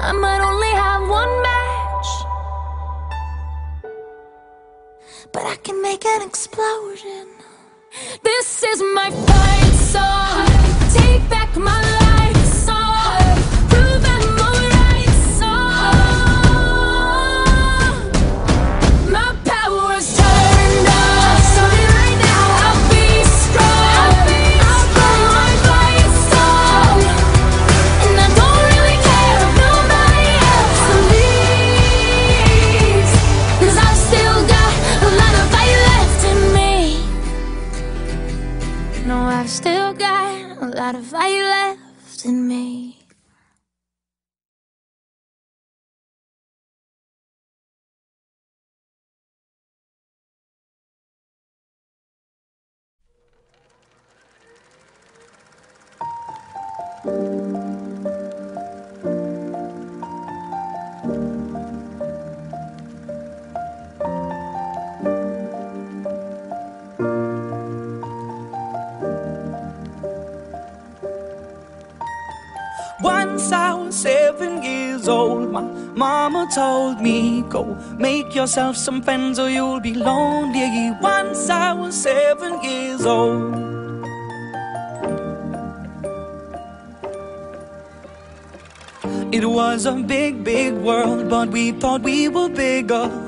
I might only have one match, but I can make an explosion. This is my fight song. Take back my life lot of fight left in me. Old, my mama told me, Go make yourself some friends or you'll be lonely. Once I was seven years old. It was a big, big world, but we thought we were bigger.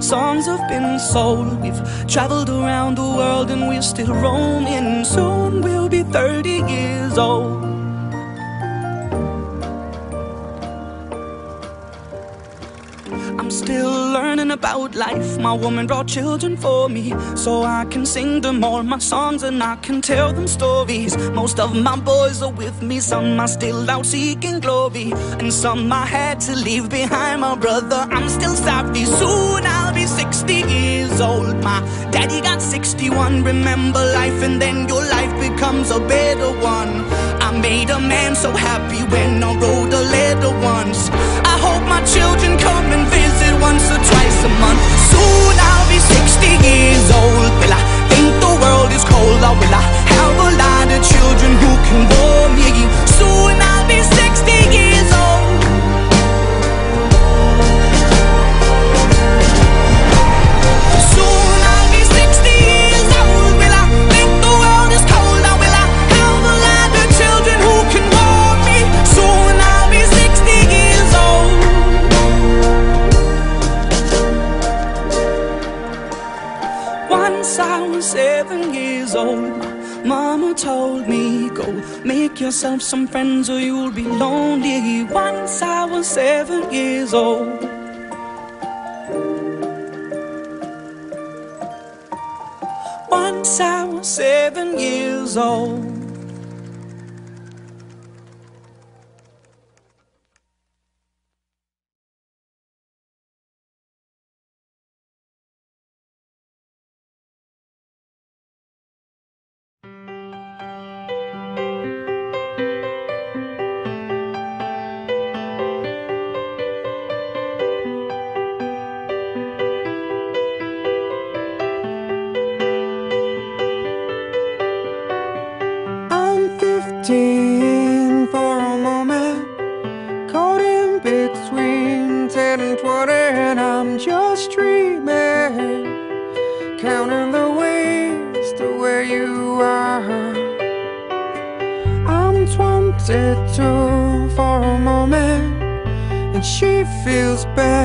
songs have been sold. We've traveled around the world and we're still roaming. Soon we'll be 30 years old. About life. My woman brought children for me, so I can sing them all my songs and I can tell them stories. Most of my boys are with me, some are still out seeking glory, and some I had to leave behind. My brother, I'm still sorry. Soon I'll be 60 years old. My daddy got 61. Remember life, and then your life becomes a better one. I made a man so happy when I wrote a letter once. I hope my children come and once or twice a month. Soon I'll be 60 years old. Will I think the world is cold oh, or will I have a lot of children who can warm me? Soon yourself some friends or you'll be lonely. Once I was seven years old. Once I was seven years old. I'm 15 for a moment, caught in between 10 and 20, and I'm just dreaming, counting the ways to where you are. I'm 22 for a moment, and she feels better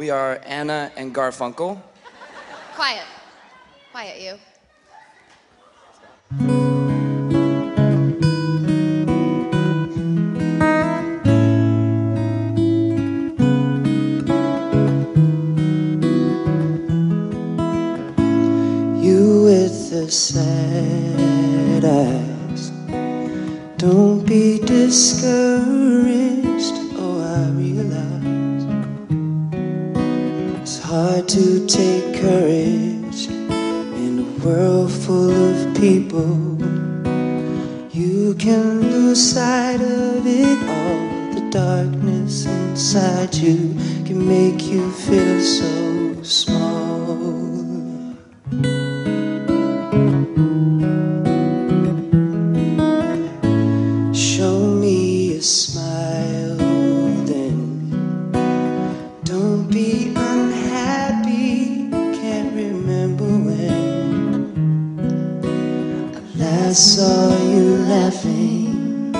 We are Anna and Garfunkel. Quiet. Quiet, you. Of people. You can lose sight of it all. The darkness inside you can make you feel so small. I saw you laughing.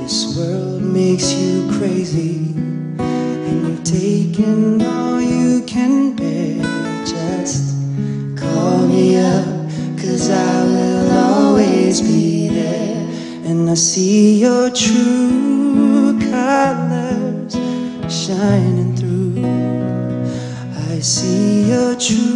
This world makes you crazy, and you've taken all you can bear. Just call me up, cause I will always be there. And I see your true colors shining through. I see your true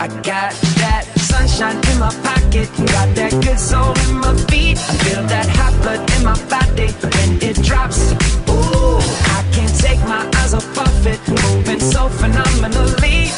I got that sunshine in my pocket, got that good soul in my feet. I feel that hot blood in my body when it drops. Ooh, I can't take my eyes off of it, moving so phenomenally.